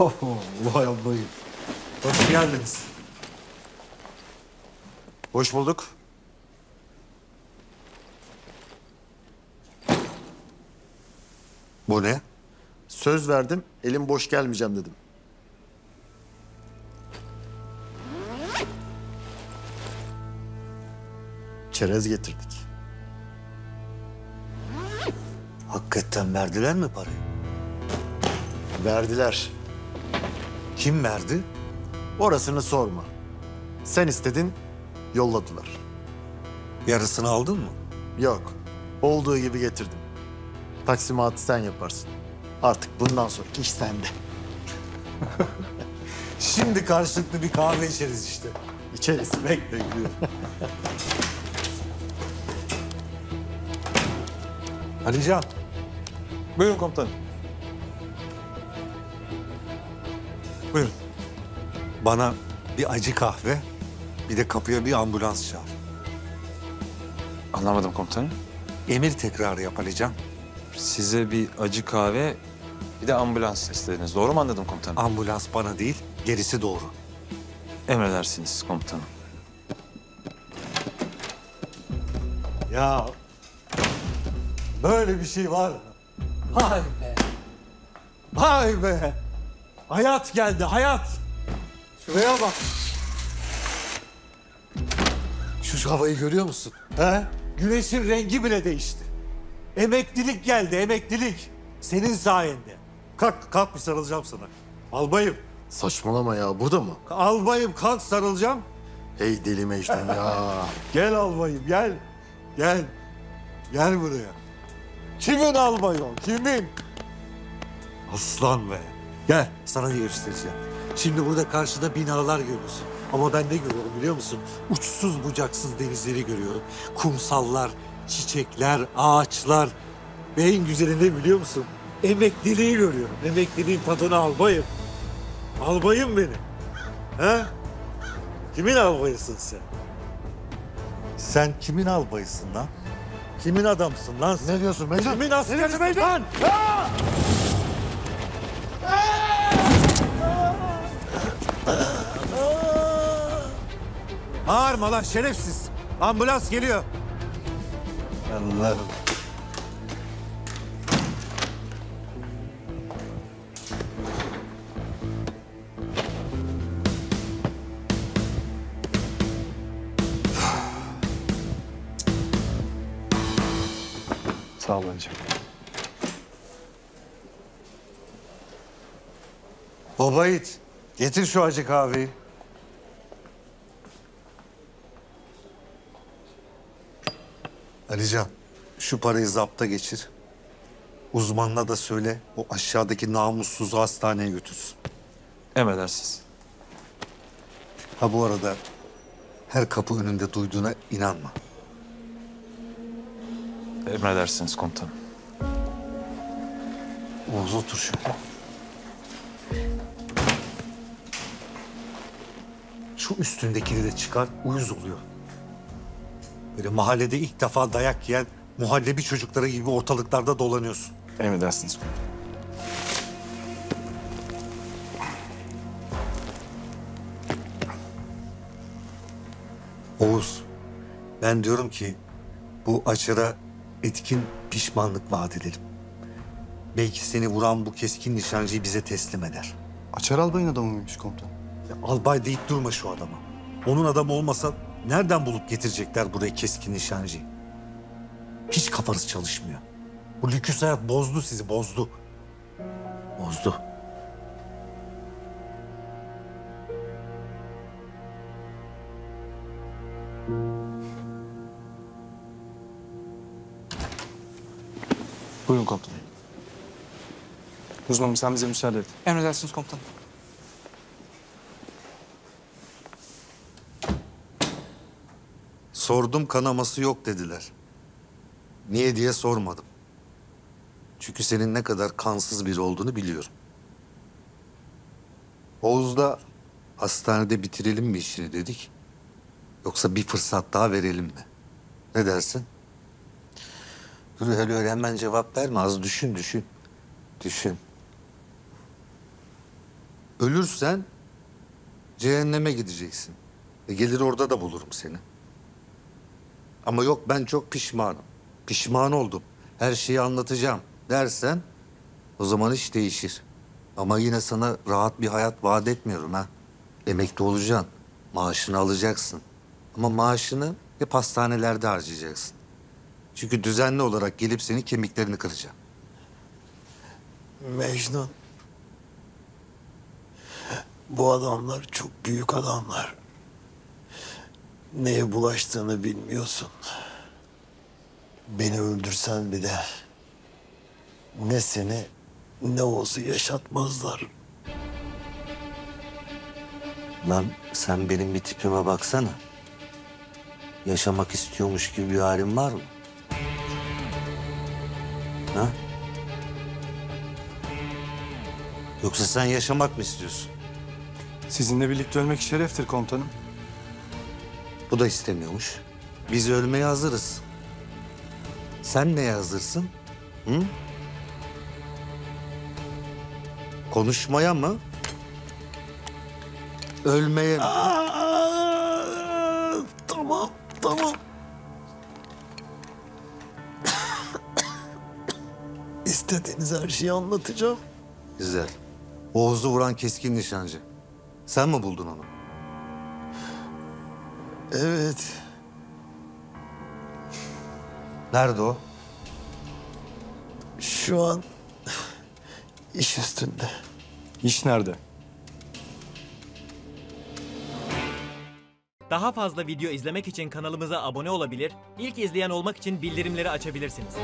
Vay albayım. Hoş geldiniz. Hoş bulduk. Bu ne? Söz verdim, elim boş gelmeyeceğim dedim. Çerez getirdik. Hakikaten verdiler mi parayı? Verdiler. Kim verdi? Orasını sorma. Sen istedin, yolladılar. Yarısını aldın mı? Yok, olduğu gibi getirdim. Taksimatı sen yaparsın. Artık bundan sonraki iş sende. Şimdi karşılıklı bir kahve içeriz işte. İçeriz. Bekle gidiyorum. Alican, Buyurun komutanım. Buyurun. Bana bir acı kahve, bir de kapıya bir ambulans çağır. Anlamadım komutanım. Emir tekrarı yap Alican. Size bir acı kahve, bir de ambulans istediniz. Doğru mu anladım komutanım? Ambulans bana değil, gerisi doğru. Emredersiniz komutanım. Ya böyle bir şey var mı? Hay be. Hay be. Hayat geldi hayat. Şuraya bak. Şu, havayı görüyor musun? He? Güneşin rengi bile değişti. Emeklilik geldi emeklilik. Senin sayende. Kalk kalk bir sarılacağım sana. Albayım. Saçmalama ya, burada mı? Albayım kalk sarılacağım. Hey deli Mecnun ya. Gel albayım gel. Gel. Gel buraya. Kimin albayı o? Kimin? Aslan be. Gel sana ne göstereceğim. Şimdi burada karşıda binalar görüyorsun. Ama ben ne görüyorum biliyor musun? Uçsuz bucaksız denizleri görüyorum. Kumsallar, çiçekler, ağaçlar. Ve en güzeli ne biliyor musun? Emekliliği görüyorum. Emekliliğin tadını albayım. Albayım benim. He? Kimin albayısın sen? Sen kimin albayısın lan? Kimin adamsın lan sen? ne diyorsun Mecnun? Kimin askerisin lan? Bağırma lan şerefsiz. Ambulans geliyor. Allah'ım. Sağ olun hocam. Baba it. Getir şu acı kahveyi. Alican, şu parayı zapta geçir. Uzmanına da söyle, o aşağıdaki namussuzu hastaneye götürsün. Emredersiniz. Ha bu arada her kapı önünde duyduğuna inanma. Emredersiniz komutanım. Oğuz otur şöyle. Şu üstündekini de çıkar, uyuz oluyor. Böyle mahallede ilk defa dayak yiyen muhallebi çocukları gibi ortalıklarda dolanıyorsun. Emredersiniz komutanım. Oğuz, ben diyorum ki bu açıra etkin pişmanlık vaat edelim. Belki seni vuran bu keskin nişancıyı bize teslim eder. Açar albayın adamı mıymış komutan? Ya albay deyip durma şu adama. Onun adamı olmasa nereden bulup getirecekler buraya keskin nişancıyı? Hiç kafanız çalışmıyor. Bu lüküs hayat bozdu sizi, bozdu. Bozdu. Buyurun komutanım. Uzmanım sen bize müsaade et. Emredersiniz komutanım. Sordum kanaması yok dediler. Niye diye sormadım. Çünkü senin ne kadar kansız biri olduğunu biliyorum. Oğuz'da hastanede bitirelim mi işini dedik. Yoksa bir fırsat daha verelim mi? Ne dersin? Dur öyle öyle hemen cevap verme. Az düşün düşün. Düşün. Ölürsen cehenneme gideceksin. E gelir orada da bulurum seni. Ama yok ben çok pişmanım. Pişman oldum. Her şeyi anlatacağım dersen o zaman iş değişir. Ama yine sana rahat bir hayat vaat etmiyorum ha. Emekli olacaksın. Maaşını alacaksın. Ama maaşını hep hastanelerde harcayacaksın. Çünkü düzenli olarak gelip senin kemiklerini kıracağım. Mecnun. Bu adamlar çok büyük adamlar. Neye bulaştığını bilmiyorsun. Beni öldürsen bir de ne seni ne Oğuz'u yaşatmazlar. Lan sen benim bir tipime baksana. Yaşamak istiyormuş gibi bir halin var mı? Ha? Yoksa sen yaşamak mı istiyorsun? Sizinle birlikte ölmek şereftir komutanım. Bu da istemiyormuş. Biz ölmeye hazırız. Sen neye hazırsın? Hı? Konuşmaya mı? Ölmeye mi? Aa, tamam, tamam. İstediğiniz her şeyi anlatacağım. Güzel. Oğuz'u vuran keskin nişancı. Sen mi buldun onu? Evet, Nerede o? şu an iş üstünde. İş nerede? Daha fazla video izlemek için kanalımıza abone olabilir, ilk izleyen olmak için bildirimleri açabilirsiniz.